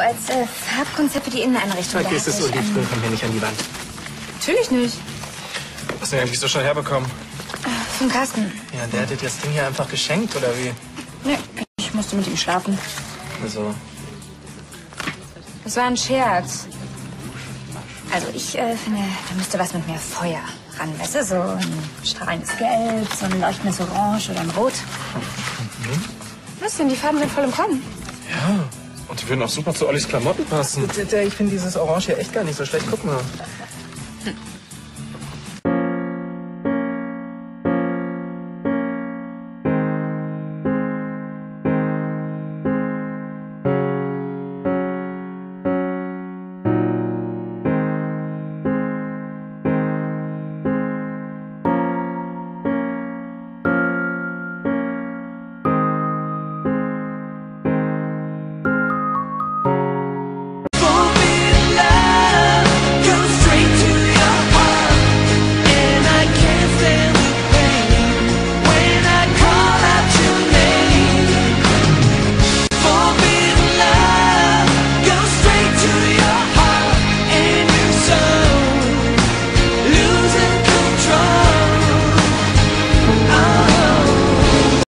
als äh, Farbkonzept für die Inneneinrichtung. Vergiss Da es, ich, Olivgrün ähm, kommt hier nicht an die Wand. Natürlich nicht. Was hast du denn eigentlich so schnell herbekommen? Vom Carsten. Ja, der hat dir das Ding hier einfach geschenkt, oder wie? Nee, ich musste mit ihm schlafen. Also, Das war ein Scherz. Also ich äh, finde, da müsste was mit mehr Feuer ran. Weißt du, so ein strahlendes Gelb, so ein leuchtendes Orange oder ein Rot. Was denn? Die Farben sind voll im Kommen. ja. Und die würden auch super zu Ollis Klamotten passen. Ich finde dieses Orange hier echt gar nicht so schlecht. Guck mal.